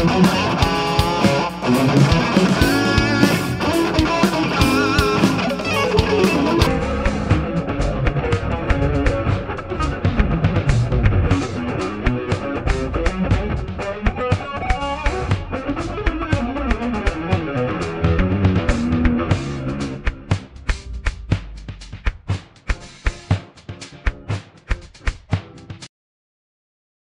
Oh, my God.